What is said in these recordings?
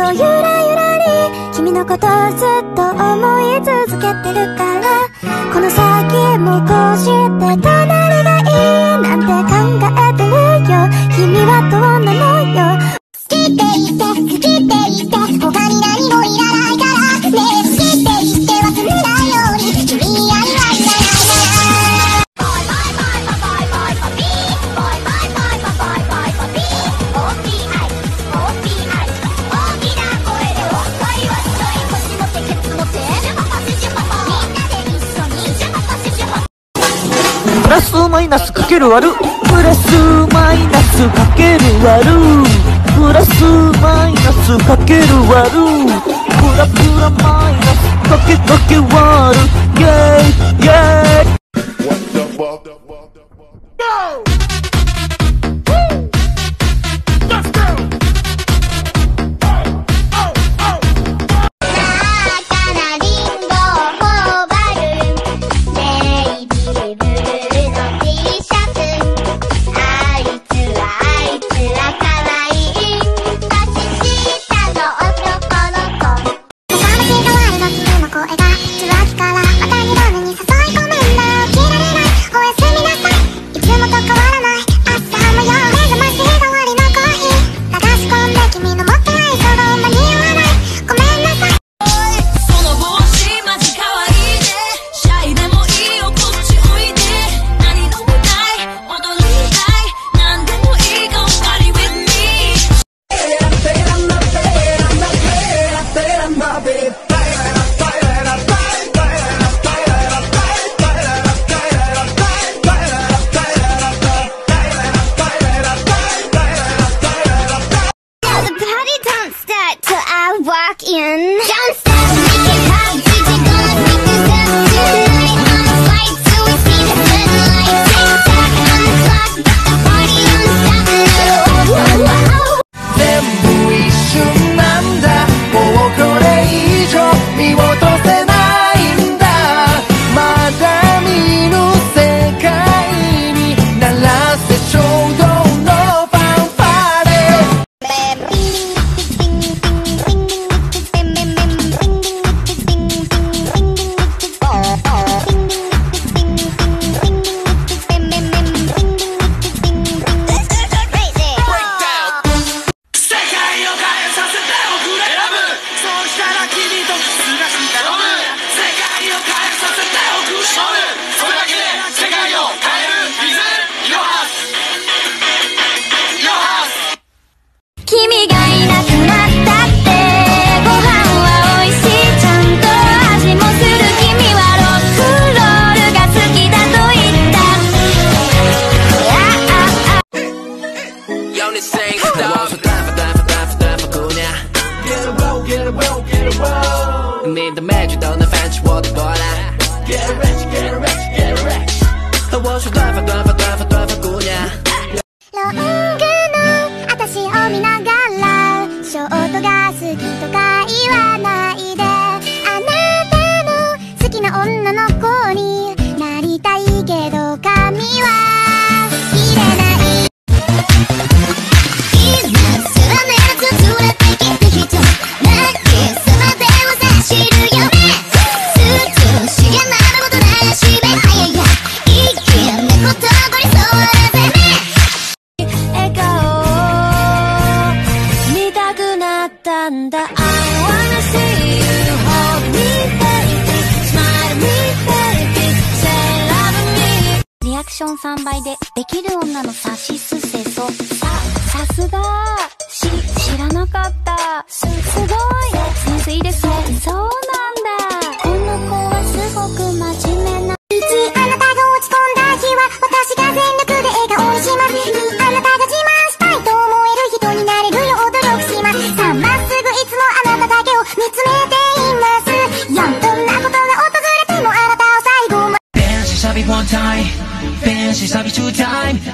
ずゆらゆらに君のことずっと思い続けてるからこの先もこうしてたスマイナスかける割るプラスマイナスかける割るプラスマイナスかける割るプラプラマイナスかけかけ割るイェイイェイ don't need the magic, don't advance what bola. Get rich, get rich, get rich. 我是短发短发短发短发姑娘。ロングの私を見ながら、ショートが好きとか言わないで。あなたの好きな女の子んだ。I wanna see you hold me smile me say love me. リアクション3倍でできる女のさしすせそささすが。し知らなかった。すごい。先生いいですねそう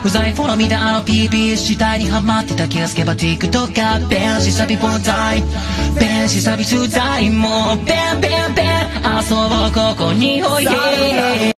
不在フォロー見たあの PP 次第にハマってた気がつけば TikTok がベンシサビポンタイベンシサビ取材もベンベンベン遊ぼうここにおいで